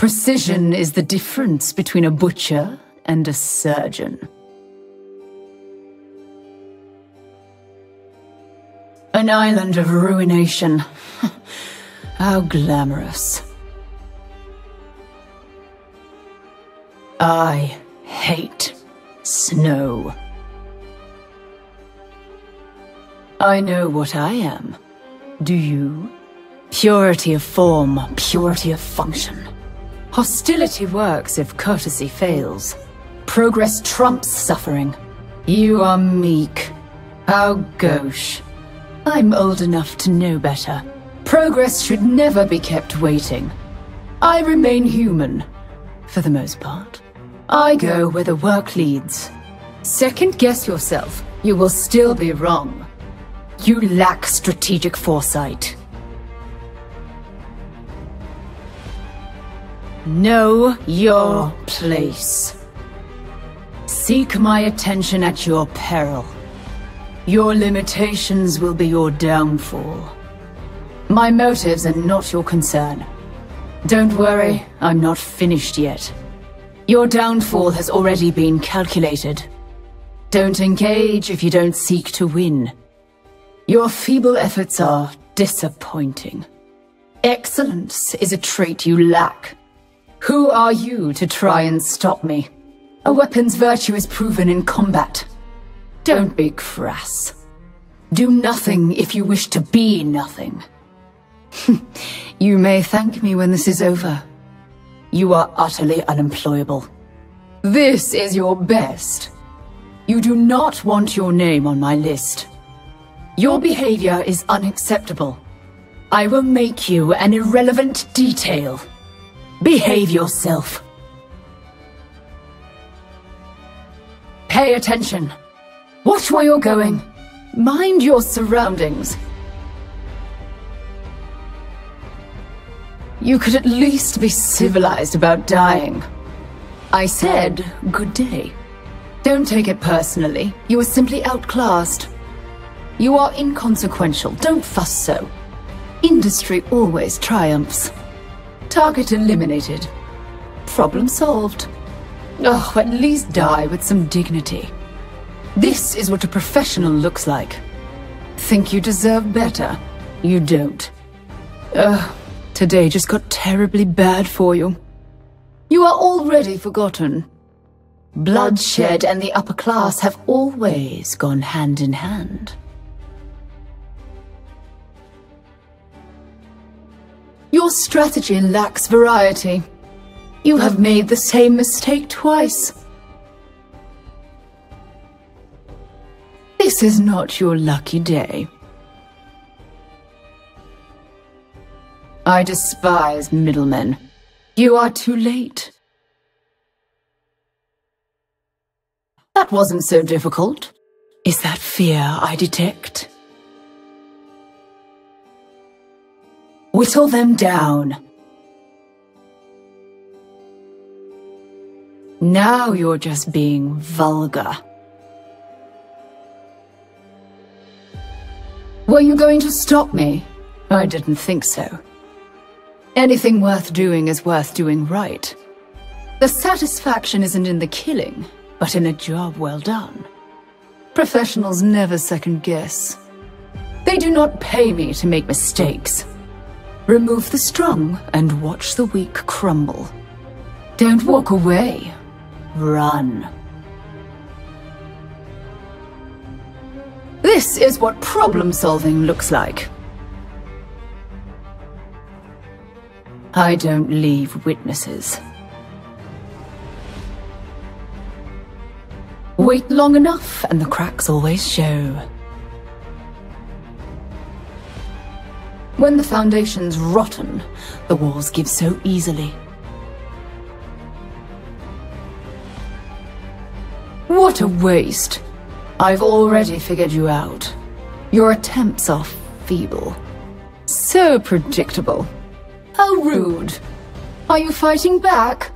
Precision is the difference between a butcher and a surgeon. An island of ruination. How glamorous. I hate snow. I know what I am. Do you? Purity of form, purity of function. Hostility works if courtesy fails. Progress trumps suffering. You are meek. How gauche. I'm old enough to know better. Progress should never be kept waiting. I remain human, for the most part. I go where the work leads. Second guess yourself, you will still be wrong. You lack strategic foresight. Know your place. Seek my attention at your peril. Your limitations will be your downfall. My motives are not your concern. Don't worry, I'm not finished yet. Your downfall has already been calculated. Don't engage if you don't seek to win. Your feeble efforts are disappointing. Excellence is a trait you lack. Who are you to try and stop me? A weapon's virtue is proven in combat. Don't be crass. Do nothing if you wish to be nothing. you may thank me when this is over. You are utterly unemployable. This is your best. You do not want your name on my list. Your behavior is unacceptable. I will make you an irrelevant detail. Behave yourself. Pay attention. Watch where you're going. Mind your surroundings. You could at least be civilized about dying. I said, good day. Don't take it personally. You were simply outclassed. You are inconsequential. Don't fuss so. Industry always triumphs. Target eliminated. Problem solved. Oh, at least die with some dignity. This is what a professional looks like. Think you deserve better? You don't. Ugh, today just got terribly bad for you. You are already forgotten. Bloodshed and the upper class have always gone hand in hand. Your strategy lacks variety. You have made the same mistake twice. This is not your lucky day. I despise middlemen. You are too late. That wasn't so difficult. Is that fear I detect? Whittle them down. Now you're just being vulgar. Were you going to stop me? I didn't think so. Anything worth doing is worth doing right. The satisfaction isn't in the killing, but in a job well done. Professionals never second guess. They do not pay me to make mistakes. Remove the strong and watch the weak crumble. Don't walk away. Run. This is what problem solving looks like. I don't leave witnesses. Wait long enough and the cracks always show. When the foundation's rotten, the walls give so easily. What a waste. I've already figured you out. Your attempts are feeble. So predictable. How rude. Are you fighting back?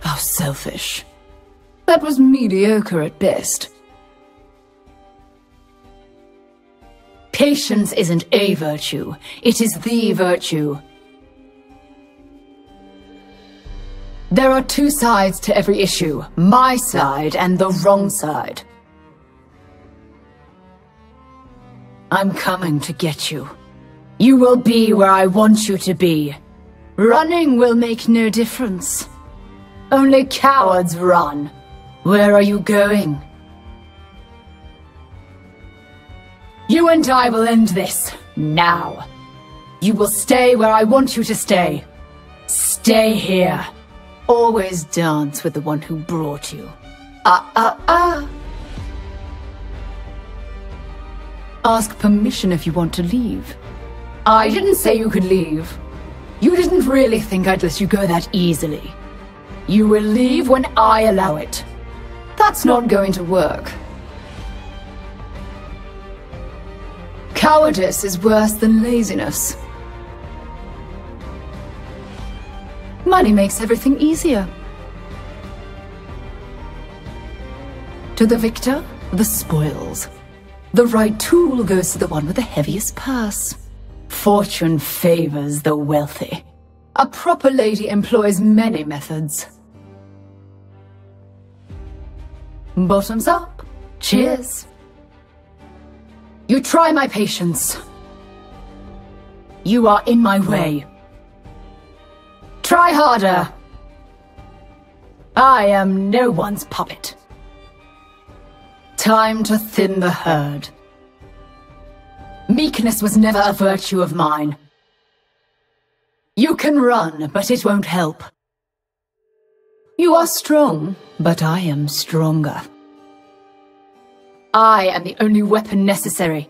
How selfish. That was mediocre at best. Patience isn't a virtue, it is the virtue. There are two sides to every issue. My side and the wrong side. I'm coming to get you. You will be where I want you to be. Running will make no difference. Only cowards run. Where are you going? You and I will end this, now. You will stay where I want you to stay. Stay here. Always dance with the one who brought you. Ah, ah, ah. Ask permission if you want to leave. I didn't say you could leave. You didn't really think I'd let you go that easily. You will leave when I allow it. That's not going to work. Cowardice is worse than laziness. Money makes everything easier. To the victor, the spoils. The right tool goes to the one with the heaviest purse. Fortune favors the wealthy. A proper lady employs many methods. Bottoms up. Cheers. You try my patience. You are in my way. Try harder. I am no one's puppet. Time to thin the herd. Meekness was never a virtue of mine. You can run, but it won't help. You are strong, but I am stronger. I am the only weapon necessary.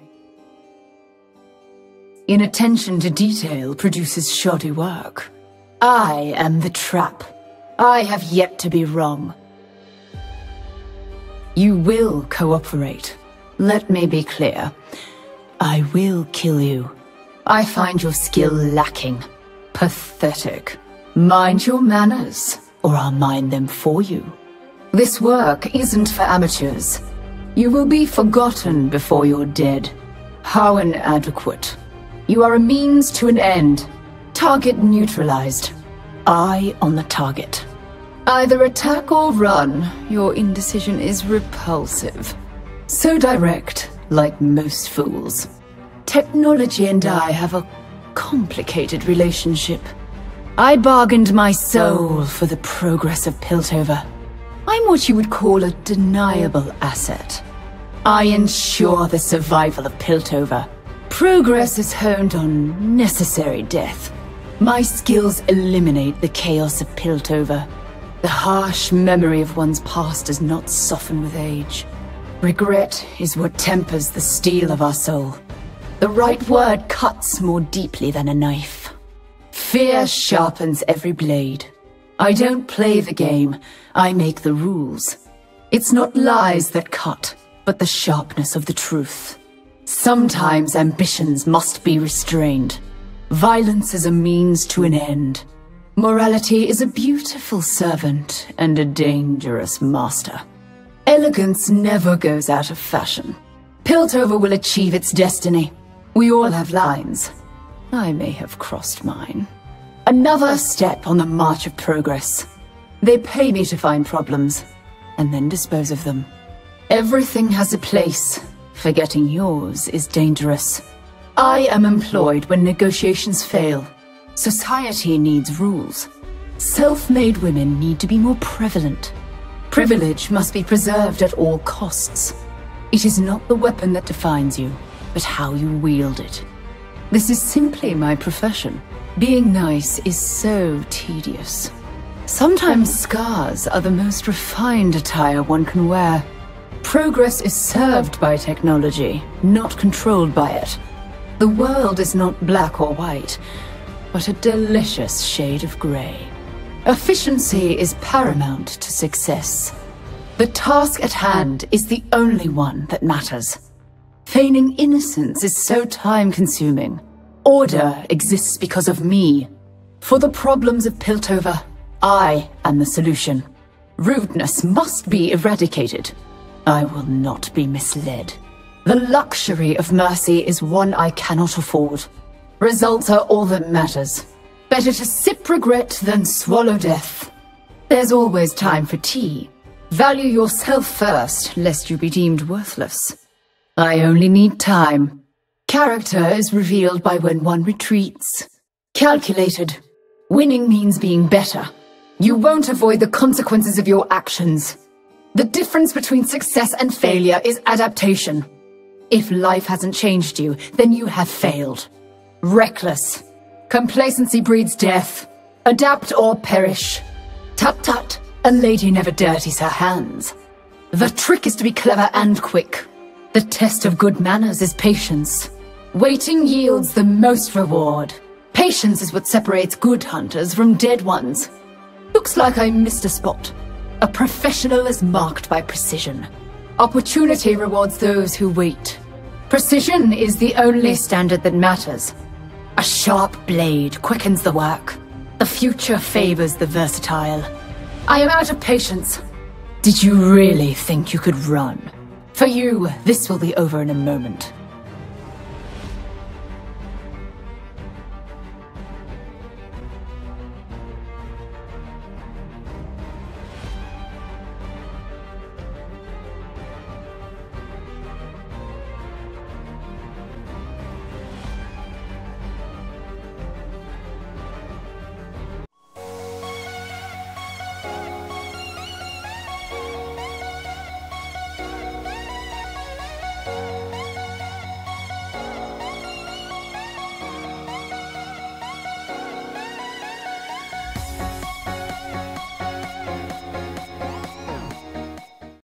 Inattention to detail produces shoddy work. I am the trap. I have yet to be wrong. You will cooperate. Let me be clear. I will kill you. I find your skill lacking. Pathetic. Mind your manners, or I'll mind them for you. This work isn't for amateurs. You will be forgotten before you're dead. How inadequate. You are a means to an end. Target neutralized. Eye on the target. Either attack or run. Your indecision is repulsive. So direct, like most fools. Technology and I have a complicated relationship. I bargained my soul for the progress of Piltover. I'm what you would call a deniable asset. I ensure the survival of Piltover. Progress is honed on necessary death. My skills eliminate the chaos of Piltover. The harsh memory of one's past does not soften with age. Regret is what tempers the steel of our soul. The right word cuts more deeply than a knife. Fear sharpens every blade. I don't play the game, I make the rules. It's not lies that cut, but the sharpness of the truth. Sometimes ambitions must be restrained. Violence is a means to an end. Morality is a beautiful servant and a dangerous master. Elegance never goes out of fashion. Piltover will achieve its destiny. We all have lines. I may have crossed mine. Another step on the march of progress. They pay me to find problems, and then dispose of them. Everything has a place, Forgetting yours is dangerous. I am employed when negotiations fail. Society needs rules. Self-made women need to be more prevalent. Privilege must be preserved at all costs. It is not the weapon that defines you, but how you wield it. This is simply my profession. Being nice is so tedious. Sometimes scars are the most refined attire one can wear. Progress is served by technology, not controlled by it. The world is not black or white, but a delicious shade of grey. Efficiency is paramount to success. The task at hand is the only one that matters. Feigning innocence is so time-consuming. Order exists because of me. For the problems of Piltover, I am the solution. Rudeness must be eradicated. I will not be misled. The luxury of mercy is one I cannot afford. Results are all that matters. Better to sip regret than swallow death. There's always time for tea. Value yourself first, lest you be deemed worthless. I only need time. Character is revealed by when one retreats. Calculated. Winning means being better. You won't avoid the consequences of your actions. The difference between success and failure is adaptation. If life hasn't changed you, then you have failed. Reckless. Complacency breeds death. Adapt or perish. Tut-tut, a lady never dirties her hands. The trick is to be clever and quick. The test of good manners is patience. Waiting yields the most reward. Patience is what separates good hunters from dead ones. Looks like I missed a spot. A professional is marked by precision. Opportunity rewards those who wait. Precision is the only standard that matters. A sharp blade quickens the work. The future favors the versatile. I am out of patience. Did you really think you could run? For you, this will be over in a moment.